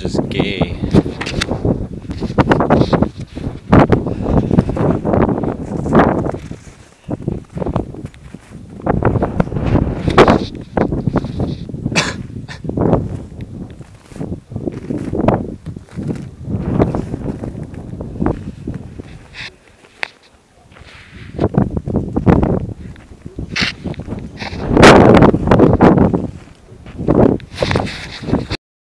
just gay.